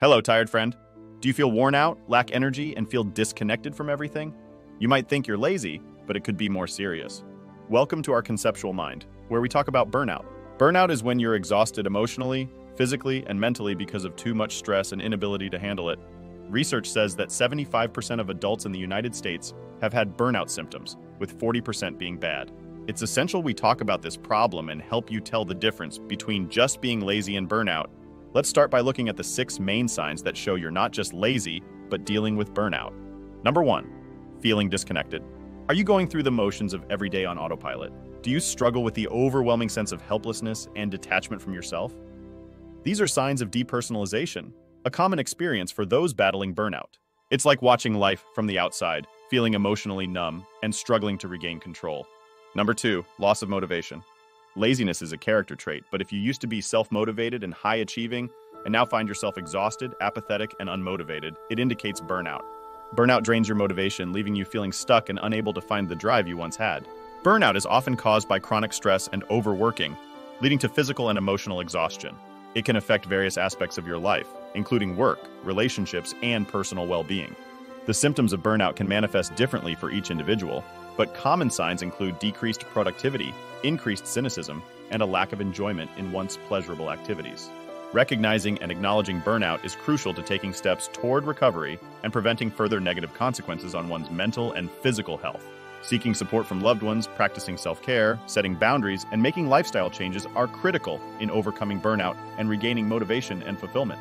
Hello, tired friend. Do you feel worn out, lack energy, and feel disconnected from everything? You might think you're lazy, but it could be more serious. Welcome to our Conceptual Mind, where we talk about burnout. Burnout is when you're exhausted emotionally, physically, and mentally because of too much stress and inability to handle it. Research says that 75% of adults in the United States have had burnout symptoms, with 40% being bad. It's essential we talk about this problem and help you tell the difference between just being lazy and burnout. Let's start by looking at the six main signs that show you're not just lazy, but dealing with burnout. Number one, feeling disconnected. Are you going through the motions of every day on autopilot? Do you struggle with the overwhelming sense of helplessness and detachment from yourself? These are signs of depersonalization, a common experience for those battling burnout. It's like watching life from the outside, feeling emotionally numb and struggling to regain control. Number two, loss of motivation. Laziness is a character trait, but if you used to be self-motivated and high-achieving, and now find yourself exhausted, apathetic, and unmotivated, it indicates burnout. Burnout drains your motivation, leaving you feeling stuck and unable to find the drive you once had. Burnout is often caused by chronic stress and overworking, leading to physical and emotional exhaustion. It can affect various aspects of your life, including work, relationships, and personal well-being. The symptoms of burnout can manifest differently for each individual, but common signs include decreased productivity, increased cynicism, and a lack of enjoyment in once pleasurable activities. Recognizing and acknowledging burnout is crucial to taking steps toward recovery and preventing further negative consequences on one's mental and physical health. Seeking support from loved ones, practicing self care, setting boundaries, and making lifestyle changes are critical in overcoming burnout and regaining motivation and fulfillment.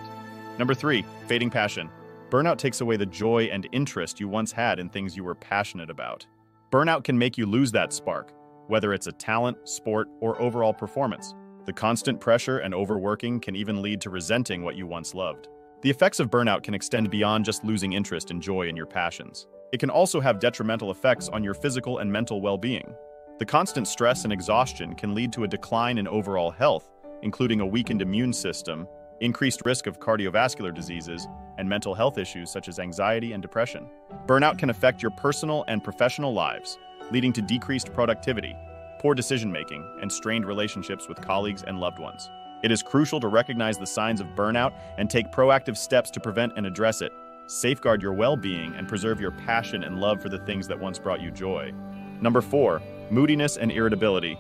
Number three, fading passion. Burnout takes away the joy and interest you once had in things you were passionate about. Burnout can make you lose that spark, whether it's a talent, sport, or overall performance. The constant pressure and overworking can even lead to resenting what you once loved. The effects of burnout can extend beyond just losing interest and joy in your passions. It can also have detrimental effects on your physical and mental well-being. The constant stress and exhaustion can lead to a decline in overall health, including a weakened immune system, increased risk of cardiovascular diseases, and mental health issues such as anxiety and depression. Burnout can affect your personal and professional lives, leading to decreased productivity, poor decision-making, and strained relationships with colleagues and loved ones. It is crucial to recognize the signs of burnout and take proactive steps to prevent and address it. Safeguard your well-being and preserve your passion and love for the things that once brought you joy. Number four, moodiness and irritability.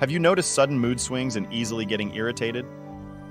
Have you noticed sudden mood swings and easily getting irritated?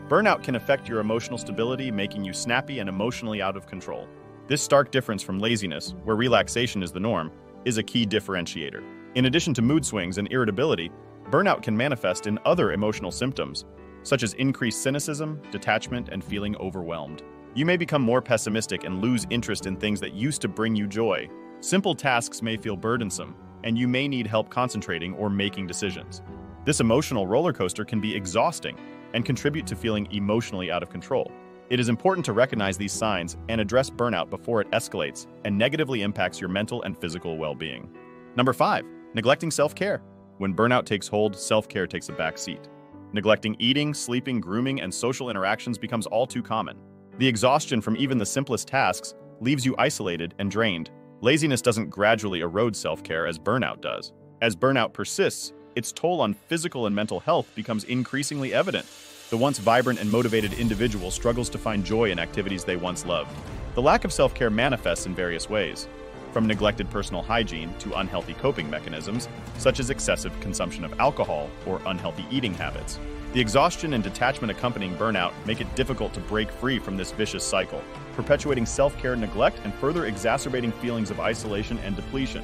Burnout can affect your emotional stability, making you snappy and emotionally out of control. This stark difference from laziness, where relaxation is the norm, is a key differentiator. In addition to mood swings and irritability, burnout can manifest in other emotional symptoms, such as increased cynicism, detachment, and feeling overwhelmed. You may become more pessimistic and lose interest in things that used to bring you joy. Simple tasks may feel burdensome, and you may need help concentrating or making decisions. This emotional roller coaster can be exhausting, and contribute to feeling emotionally out of control. It is important to recognize these signs and address burnout before it escalates and negatively impacts your mental and physical well-being. Number 5. Neglecting self-care. When burnout takes hold, self-care takes a back seat. Neglecting eating, sleeping, grooming, and social interactions becomes all too common. The exhaustion from even the simplest tasks leaves you isolated and drained. Laziness doesn't gradually erode self-care as burnout does. As burnout persists, its toll on physical and mental health becomes increasingly evident. The once vibrant and motivated individual struggles to find joy in activities they once loved. The lack of self-care manifests in various ways, from neglected personal hygiene to unhealthy coping mechanisms, such as excessive consumption of alcohol or unhealthy eating habits. The exhaustion and detachment accompanying burnout make it difficult to break free from this vicious cycle, perpetuating self-care neglect and further exacerbating feelings of isolation and depletion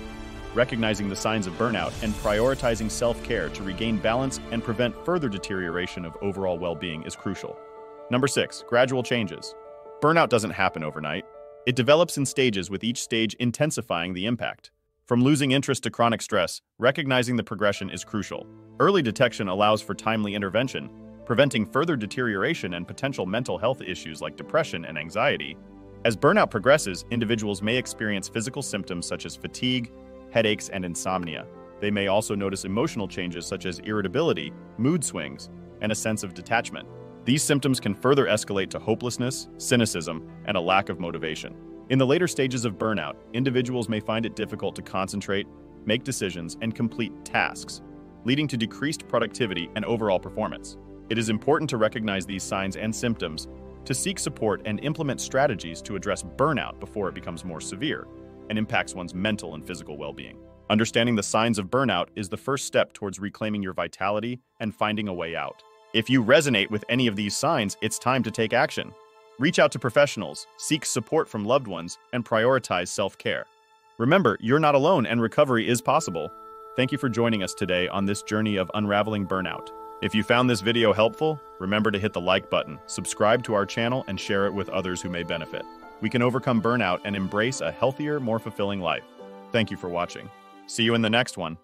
recognizing the signs of burnout, and prioritizing self-care to regain balance and prevent further deterioration of overall well-being is crucial. Number six, gradual changes. Burnout doesn't happen overnight. It develops in stages with each stage intensifying the impact. From losing interest to chronic stress, recognizing the progression is crucial. Early detection allows for timely intervention, preventing further deterioration and potential mental health issues like depression and anxiety. As burnout progresses, individuals may experience physical symptoms such as fatigue, headaches, and insomnia. They may also notice emotional changes such as irritability, mood swings, and a sense of detachment. These symptoms can further escalate to hopelessness, cynicism, and a lack of motivation. In the later stages of burnout, individuals may find it difficult to concentrate, make decisions, and complete tasks, leading to decreased productivity and overall performance. It is important to recognize these signs and symptoms to seek support and implement strategies to address burnout before it becomes more severe and impacts one's mental and physical well-being. Understanding the signs of burnout is the first step towards reclaiming your vitality and finding a way out. If you resonate with any of these signs, it's time to take action. Reach out to professionals, seek support from loved ones, and prioritize self-care. Remember, you're not alone and recovery is possible. Thank you for joining us today on this journey of unraveling burnout. If you found this video helpful, remember to hit the like button, subscribe to our channel, and share it with others who may benefit. We can overcome burnout and embrace a healthier, more fulfilling life. Thank you for watching. See you in the next one.